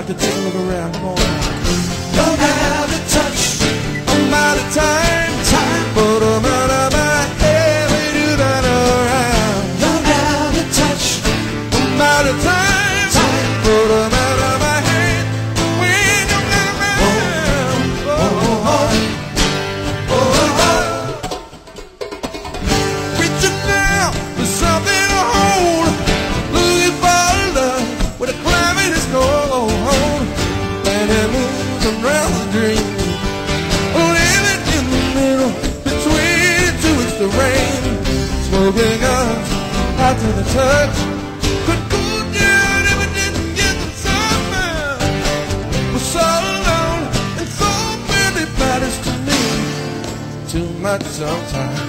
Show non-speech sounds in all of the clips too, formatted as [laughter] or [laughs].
Got to take a look around, come on. Touch. Could if didn't get the summer. So alone and so matters to me. Too much sometimes.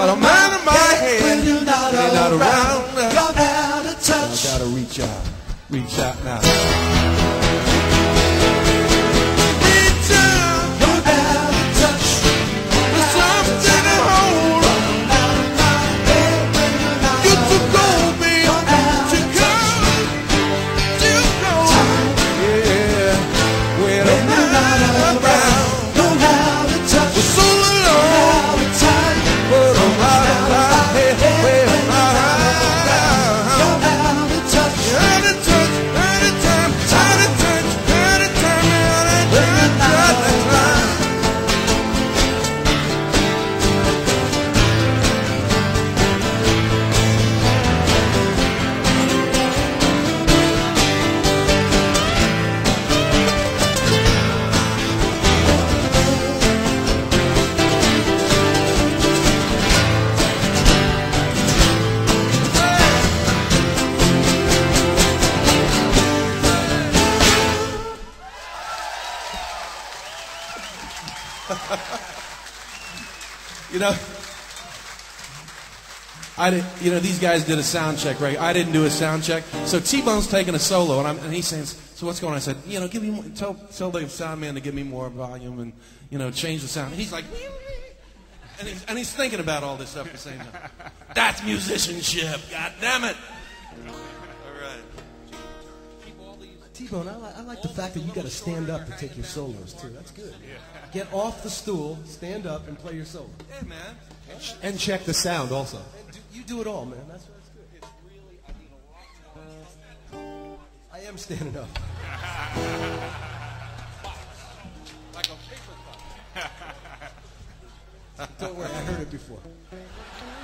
But I'm out, But I'm out of my head when you're not, You're not around. around. Don't have a I touch. gotta reach out. Reach out now. [laughs] You know, I did. You know, these guys did a sound check, right? I didn't do a sound check. So T Bone's taking a solo, and, I'm, and he's saying, "So what's going on?" I said, "You know, give me more, tell tell the sound man to give me more volume and you know change the sound." And he's like, [laughs] and he's, and he's thinking about all this stuff at the same time. [laughs] That's musicianship. God damn it! T-Bone, I, li- I like the fact that you got to stand up and take your solos too. That's good. Get off the stool, stand up, and play your solo. Yeah, man. And check the sound also. And do, you do it all, man. That's, that's good. I am standing up. [laughs] Like a paper cup. Don't worry, I heard it before. [laughs]